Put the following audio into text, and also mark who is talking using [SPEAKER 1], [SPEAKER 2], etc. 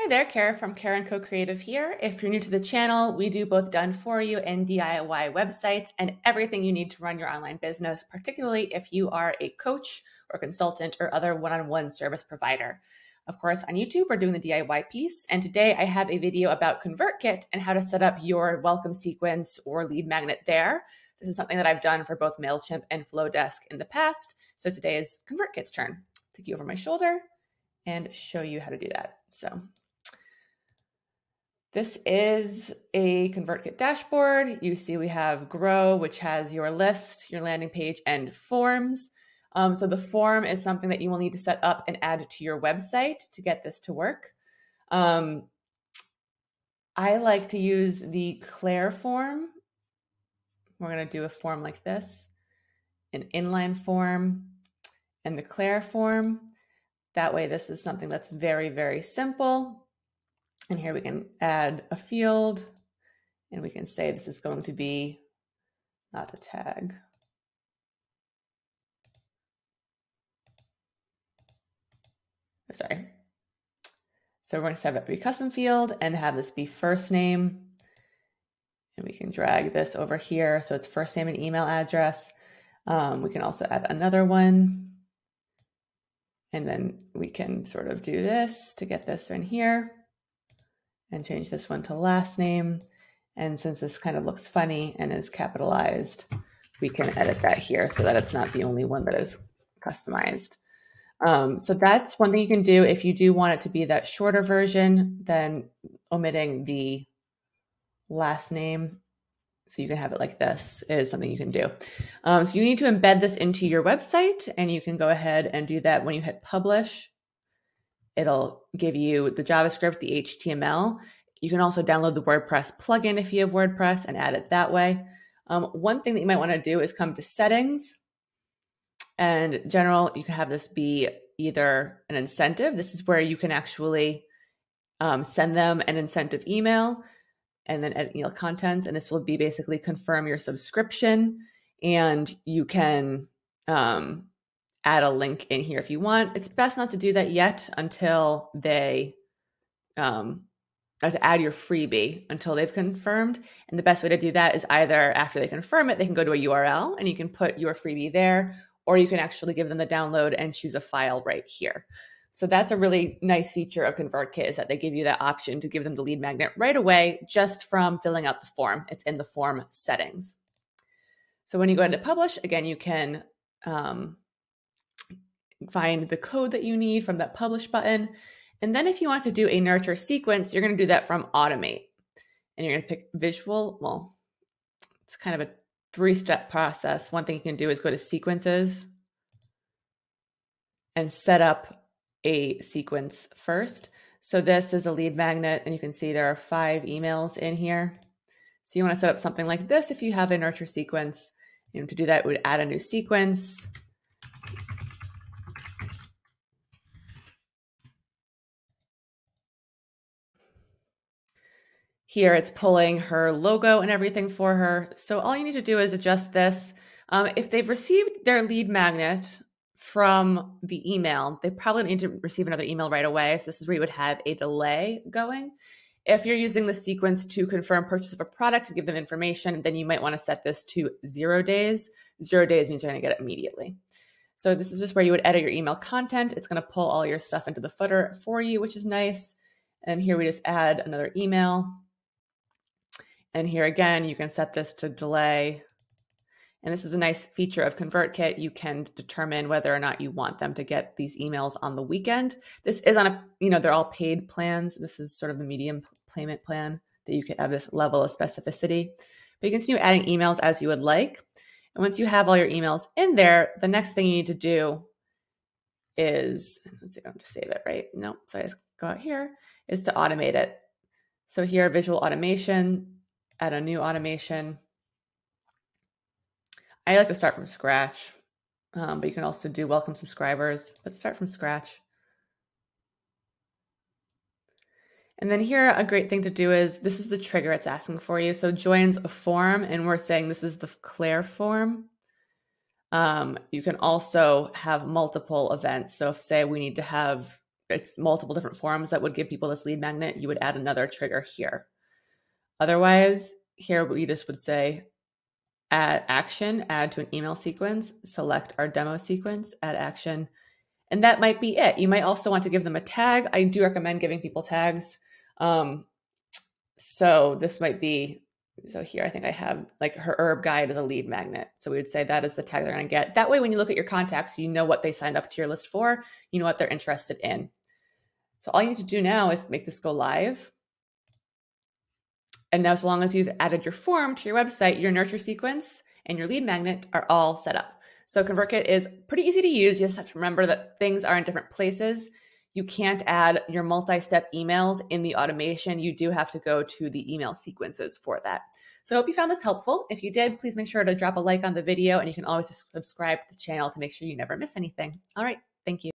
[SPEAKER 1] Hi there, Kara from Kara & Co Creative here. If you're new to the channel, we do both done for you and DIY websites and everything you need to run your online business, particularly if you are a coach or consultant or other one-on-one service provider. Of course, on YouTube, we're doing the DIY piece. And today I have a video about ConvertKit and how to set up your welcome sequence or lead magnet there. This is something that I've done for both MailChimp and Flodesk in the past. So today is ConvertKit's turn. Take you over my shoulder and show you how to do that. So this is a ConvertKit dashboard. You see we have Grow, which has your list, your landing page, and forms. Um, so the form is something that you will need to set up and add to your website to get this to work. Um, I like to use the Claire form. We're going to do a form like this, an inline form, and the Claire form. That way, this is something that's very, very simple. And here we can add a field and we can say this is going to be not a tag. Sorry. So we're going to have it be custom field and have this be first name. And we can drag this over here. So it's first name and email address. Um, we can also add another one. And then we can sort of do this to get this in here and change this one to last name. And since this kind of looks funny and is capitalized, we can edit that here so that it's not the only one that is customized. Um, so that's one thing you can do if you do want it to be that shorter version, then omitting the last name so you can have it like this is something you can do. Um, so you need to embed this into your website and you can go ahead and do that when you hit publish It'll give you the JavaScript, the HTML. You can also download the WordPress plugin if you have WordPress and add it that way. Um, one thing that you might want to do is come to settings and general, you can have this be either an incentive. This is where you can actually um, send them an incentive email and then edit email contents. And this will be basically confirm your subscription. And you can um, add a link in here if you want. It's best not to do that yet until they um add your freebie until they've confirmed. And the best way to do that is either after they confirm it, they can go to a URL and you can put your freebie there, or you can actually give them the download and choose a file right here. So that's a really nice feature of ConvertKit is that they give you that option to give them the lead magnet right away just from filling out the form. It's in the form settings. So when you go into publish, again, you can um, find the code that you need from that publish button. And then if you want to do a nurture sequence, you're going to do that from automate. And you're going to pick visual. Well, it's kind of a three step process. One thing you can do is go to sequences and set up a sequence first. So this is a lead magnet, and you can see there are five emails in here. So you want to set up something like this if you have a nurture sequence. To do that, we would add a new sequence. Here it's pulling her logo and everything for her. So all you need to do is adjust this. Um, if they've received their lead magnet from the email, they probably need to receive another email right away. So this is where you would have a delay going. If you're using the sequence to confirm purchase of a product to give them information, then you might want to set this to zero days. Zero days means you're going to get it immediately. So this is just where you would edit your email content. It's going to pull all your stuff into the footer for you, which is nice. And here we just add another email. And here again, you can set this to delay. And this is a nice feature of ConvertKit. You can determine whether or not you want them to get these emails on the weekend. This is on a, you know, they're all paid plans. This is sort of the medium payment plan that you can have this level of specificity. But you continue adding emails as you would like. And once you have all your emails in there, the next thing you need to do is, let's see, I'm going to save it, right? No, so I just go out here, is to automate it. So here, visual automation, add a new automation. I like to start from scratch, um, but you can also do welcome subscribers. Let's start from scratch. And then here, a great thing to do is this is the trigger it's asking for you. So joins a form, and we're saying this is the Claire form. Um, you can also have multiple events. So if say we need to have it's multiple different forms that would give people this lead magnet, you would add another trigger here. Otherwise, here we just would say add action, add to an email sequence, select our demo sequence, add action, and that might be it. You might also want to give them a tag. I do recommend giving people tags. Um, so this might be so here I think I have like her herb guide is a lead magnet. So we would say that is the tag they're going to get. That way, when you look at your contacts, you know what they signed up to your list for, you know what they're interested in. So all you need to do now is make this go live. And now, as long as you've added your form to your website, your nurture sequence and your lead magnet are all set up. So ConvertKit is pretty easy to use. You just have to remember that things are in different places. You can't add your multi step emails in the automation. You do have to go to the email sequences for that. So I hope you found this helpful. If you did, please make sure to drop a like on the video and you can always just subscribe to the channel to make sure you never miss anything. All right. Thank you.